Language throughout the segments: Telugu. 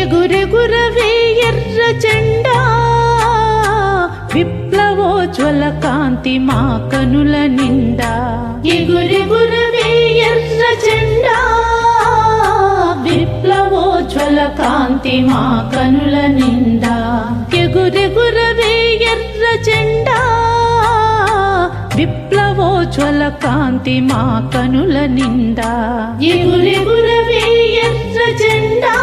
ఎగురెగురవే ఎర్ర జెండా విప్లవోజ్వల కాంతి మా కనుల నిండా. ఎగురెగురవే ఎర్ర జెండా విప్లవోజ్వల కాంతి మా కనుల నిండా. ఎగురెగురవే ఎర్ర జెండా విప్లవోజ్వల కాంతి మా కనుల నిండా. ఎగురెగురవే ఎర్ర జెండా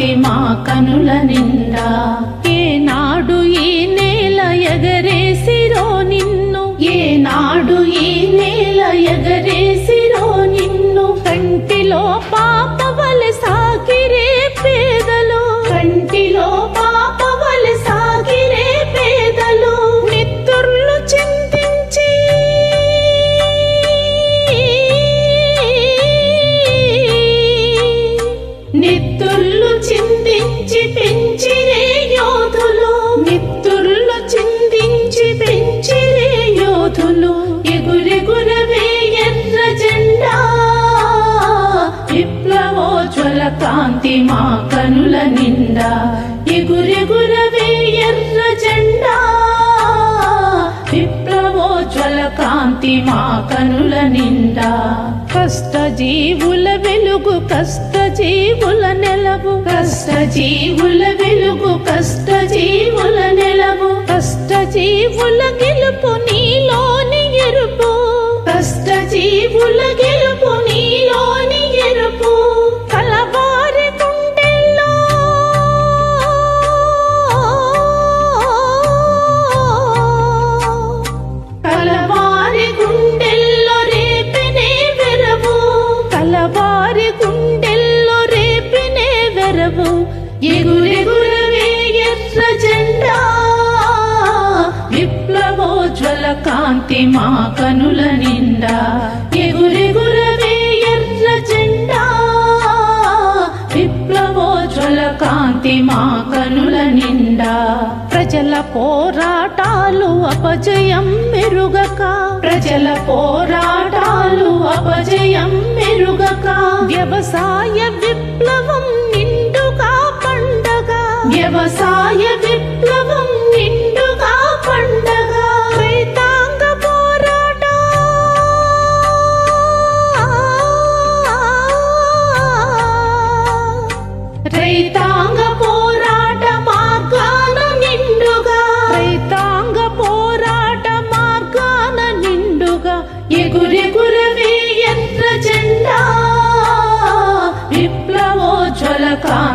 కాంతి మా కనుల నిండా. ఏనాడు ఈ నేల ఎగరేసిరో నిన్ను. ఏనాడు ఈ నేల ఎగరేసిరో నిన్ను. కంటిలో పా యోధులు ఎగురెగురవే ఎర్ర జెండా. విప్లవోజ్వల కాంతి మా కనుల నిండా. ఎగురెగురవే ఎర్ర జెండా. విప్లవోజ్వల కాంతి మా కనుల నిండా. కష్ట జీవుల వెలుగు కష్ట జీవుల నెలవు. కష్ట జీవుల వెలుగు కష్ట జీవుల నెలవు. కష్ట జీవుల గెలుపు నీలోని కాంతి మా కనుల నిండా. ఎగురెగురవే ఎర్ర జెండా. విప్లవోజ్వల కాంతి మా కనుల నిండా. ప్రజల పోరాటాలు అపజయం మెరుగక. ప్రజల పోరాటాలు అపజయం మెరుగక. వ్యవసాయ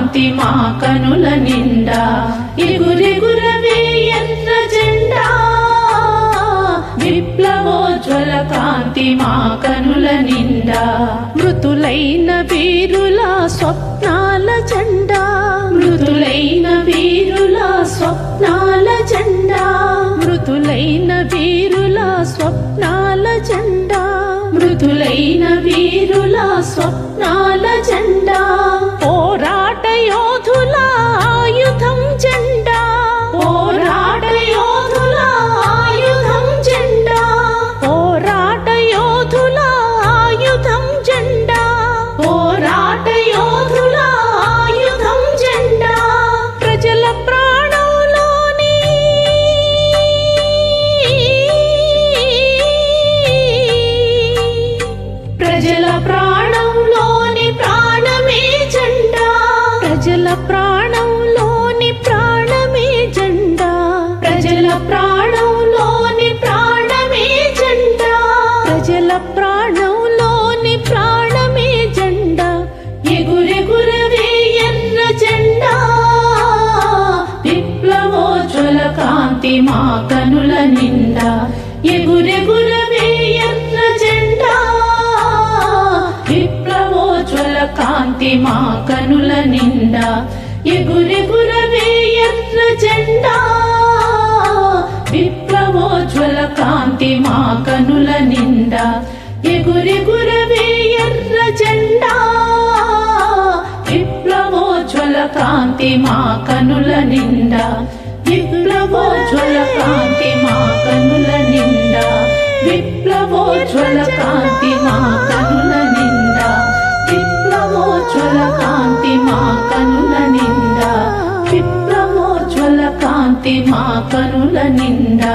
కాంతి మా కనుల నిండా. ఎగురెగురవే ఎర్ర జెండా. విప్లవోజ్వల కాంతి మా కనుల నిండా. మృతులైన వీరుల స్వప్నాల జెండా. మృతులైన వీరుల స్వప్నాల జెండా. మృతులైన వీరుల స్వప్నాల జెండా. మృతులైన వీరుల స్వప్నాల జెండా. ప్రాణంలోని ప్రాణమే జెండా. ప్రజల ప్రాణంలోని ప్రాణమే జెండా. ప్రజల ప్రాణంలోని ప్రాణమే జెండా. ఎగురెగురవే ఎర్ర జెండా. విప్లవోజ్వల కాంతి మా కనుల నిండా. ఎగురెగురవే మా కనుల నిండా ఎగురెగుర ఎర్ర జెండా. విప్లవోజ్వల కాంతి మా కనుల నిండా ఎగురెగుర ఎర్ర జెండా. విప్లవోజ్వల కాంతి మా కనుల నిండా విప్లవోజ్వల కాంతి మా కనుల నిండా విప్లవోజ్వల కాంతి మా కనుల పనుల నిండా